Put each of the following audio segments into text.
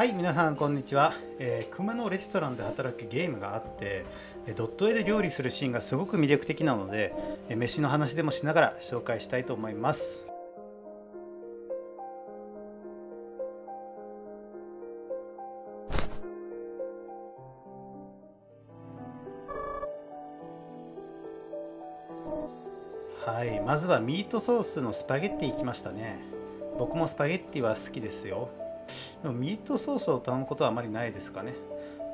はい皆さんこんにちは、えー、熊のレストランで働くゲームがあってえドット絵で料理するシーンがすごく魅力的なのでえ飯の話でもしながら紹介したいと思います。はいまずはミートソースのスパゲッティいきましたね。僕もスパゲッティは好きですよ。ミートソースを頼むことはあまりないですかね。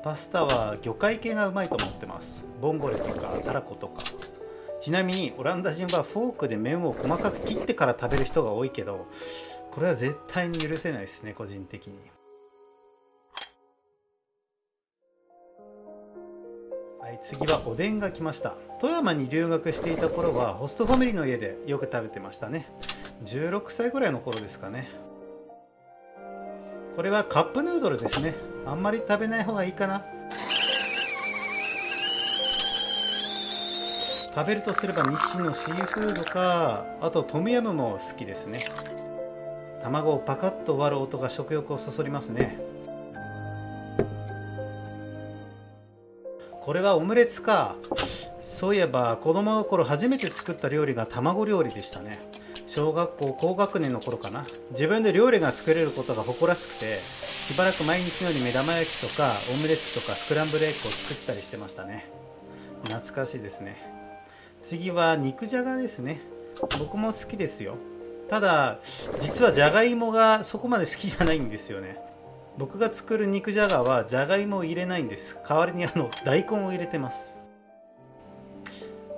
パスタは魚介系がうまいと思ってます。ボンゴレとかタラコとか。ちなみにオランダ人はフォークで麺を細かく切ってから食べる人が多いけどこれは絶対に許せないですね個人的に。はい次はおでんが来ました。富山に留学していた頃はホストファミリーの家でよく食べてましたね。16歳ぐらいの頃ですかね。これはカップヌードルですね。あんまり食べない方がいいかな。食べるとすれば日清のシーフードかあとトムヤムも好きですね。卵をパカッと割る音が食欲をそそりますね。これはオムレツか。そういえば子供の頃初めて作った料理が卵料理でしたね。小学校高学年の頃かな。自分で料理が作れることが誇らしくてしばらく毎日のように目玉焼きとかオムレツとかスクランブルエッグを作ったりしてましたね。懐かしいですね。次は肉じゃがですね。僕も好きですよ。ただ実はじゃがいもがそこまで好きじゃないんですよね。僕が作る肉じゃがはじゃがいもを入れないんです。代わりにあの大根を入れてます。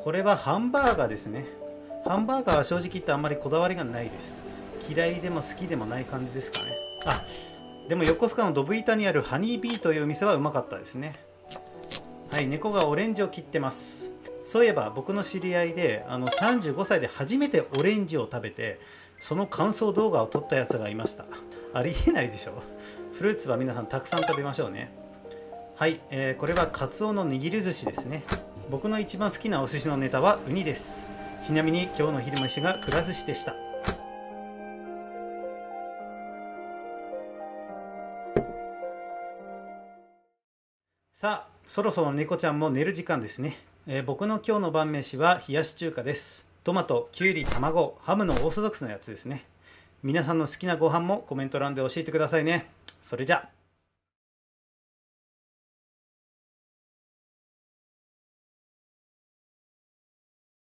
これはハンバーガーですね。ハンバーガーは正直言ってあんまりこだわりがないです。嫌いでも好きでもない感じですかね。あでも横須賀のドブ板にあるハニービーという店はうまかったですね。はい猫がオレンジを切ってます。そういえば僕の知り合いであの35歳で初めてオレンジを食べてその感想動画を撮ったやつがいました。ありえないでしょ。フルーツは皆さんたくさん食べましょうね。はい、えー、これはカツオの握り寿司ですね。僕の一番好きなお寿司のネタはウニです。ちなみに今日の昼飯がくら寿司でした。さあそろそろ猫ちゃんも寝る時間ですね、えー、僕の今日の晩飯は冷やし中華です。トマト、きゅうり、卵、ハムのオーソドックスなやつですね。皆さんの好きなご飯もコメント欄で教えてくださいね。それじゃあ。